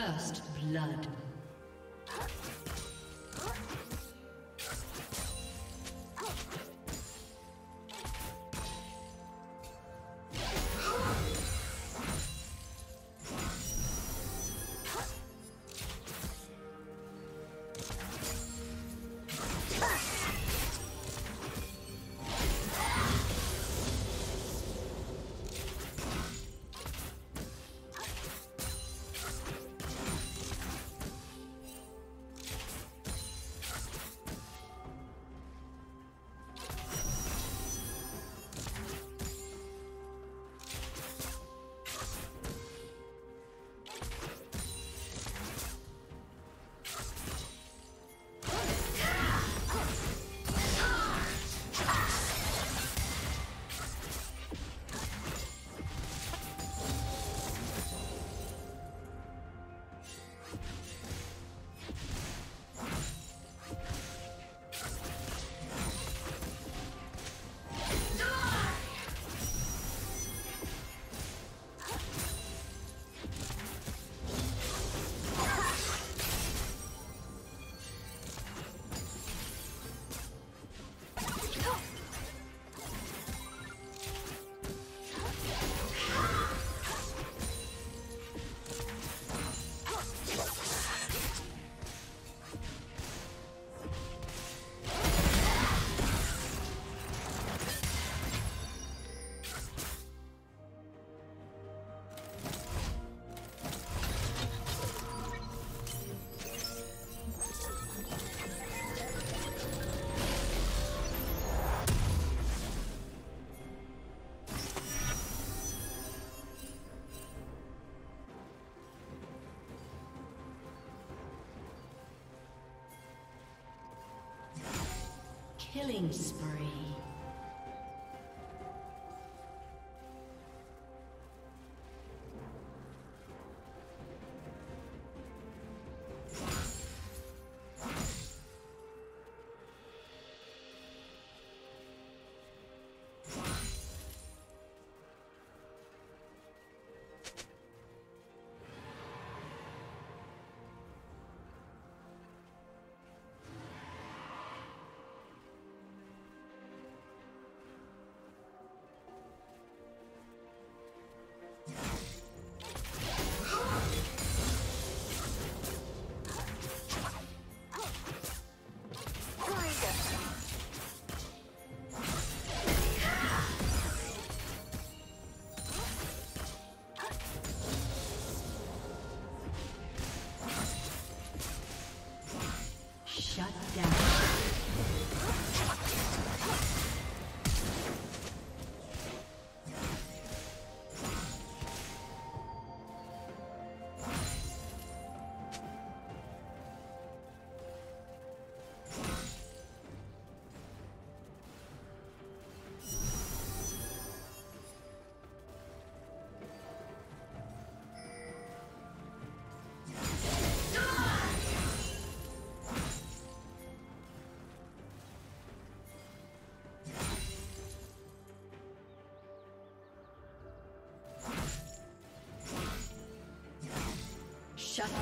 First blood. Killing spree.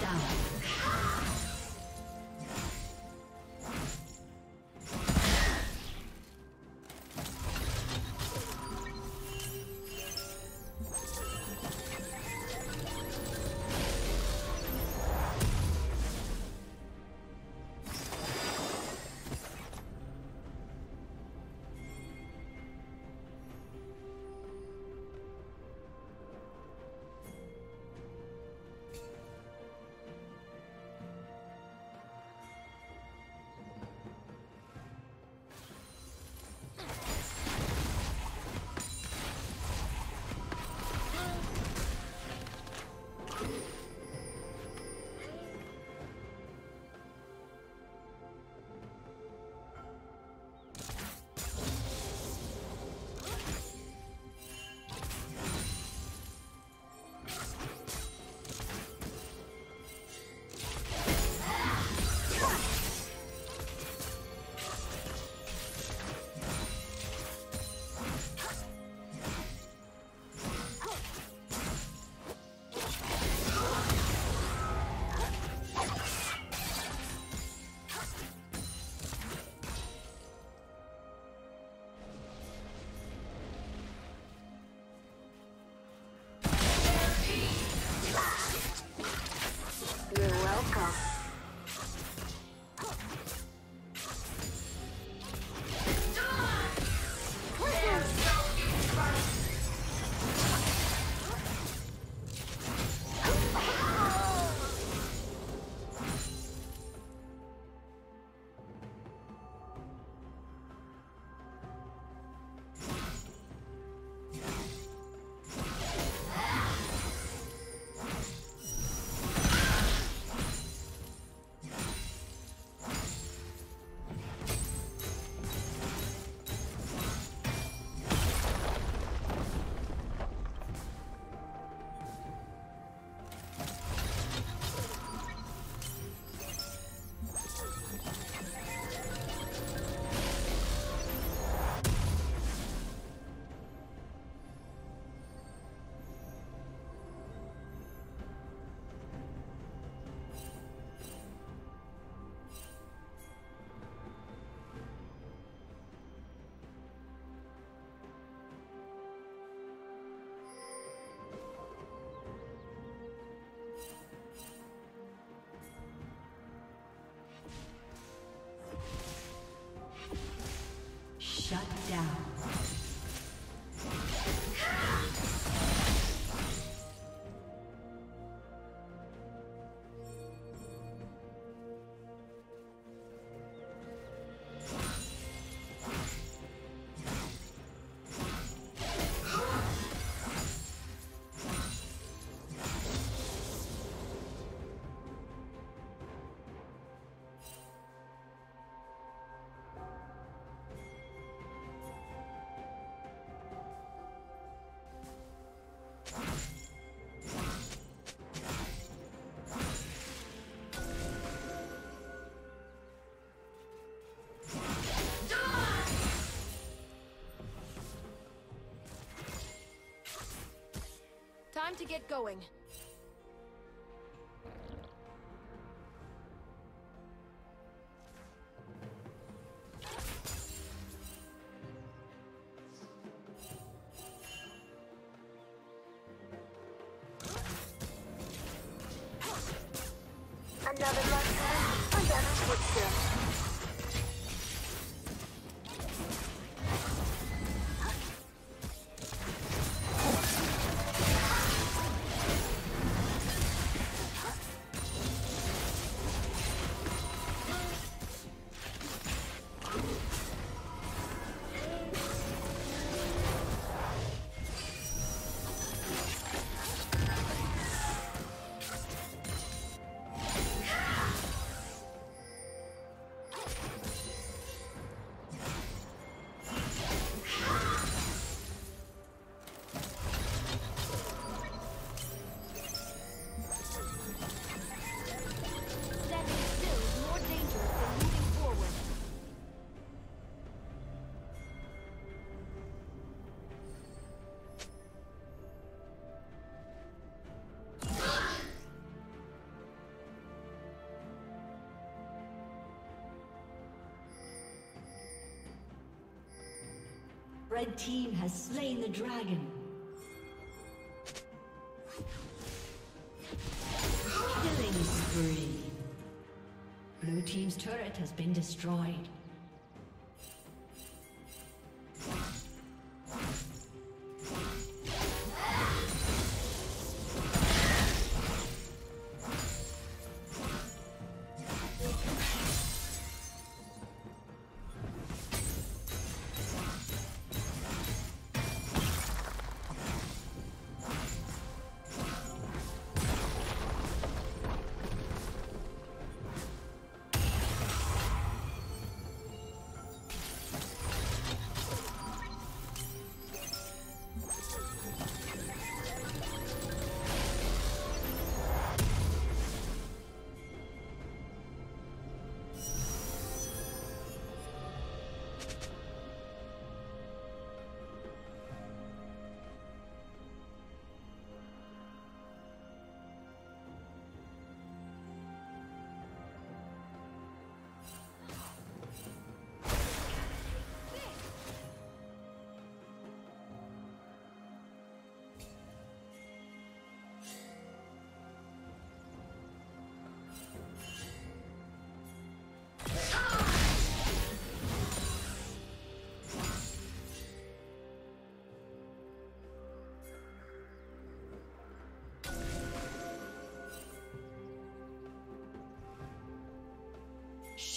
Down. To get going. Another lifetime, another footstep. Red team has slain the dragon. Killing spree. Blue team's turret has been destroyed.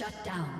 Shut down.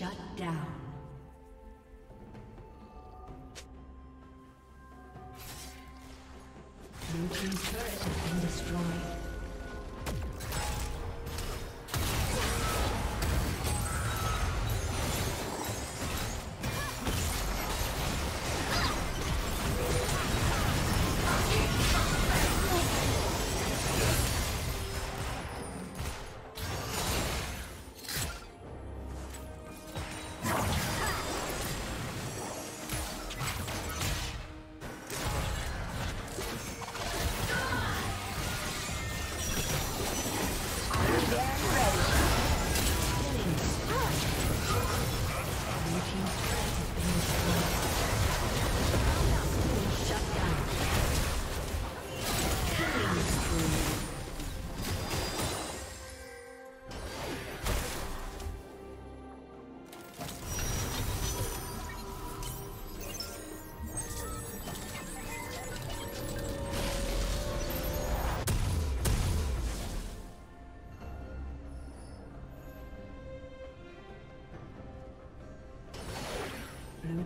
Shut down.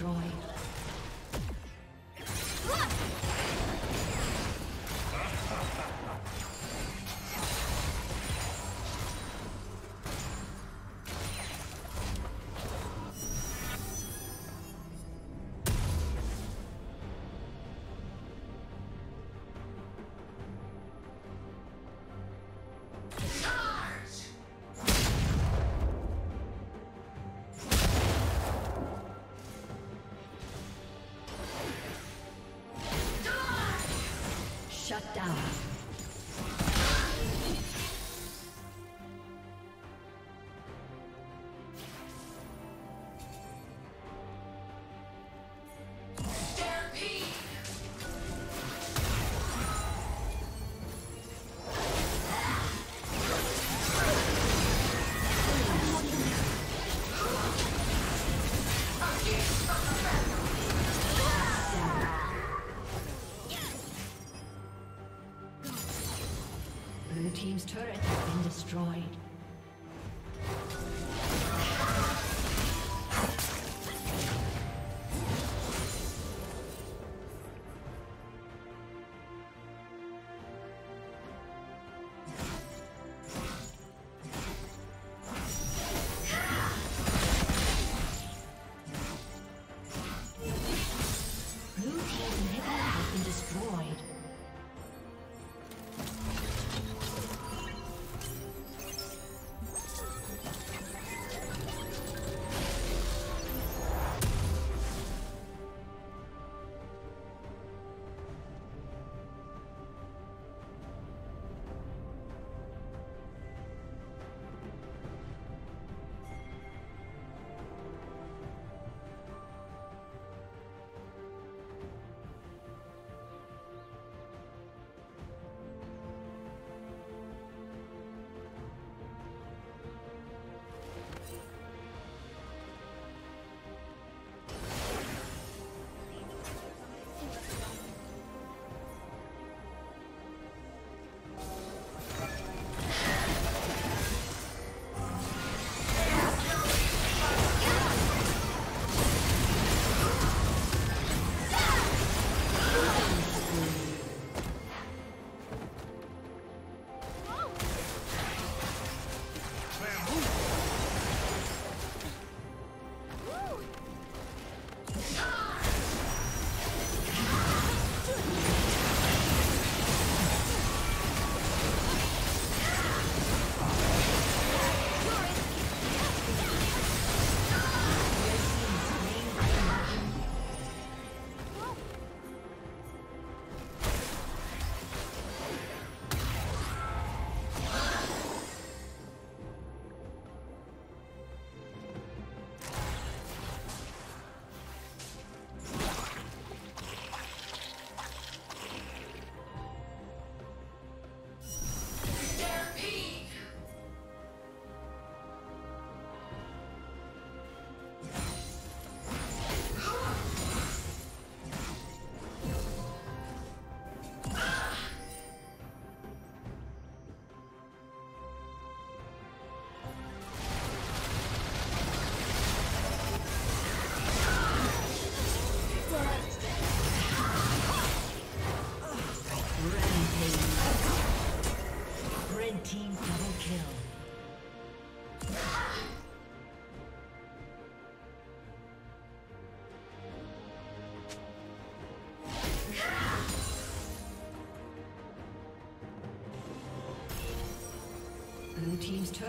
Destroyed. Destroyed.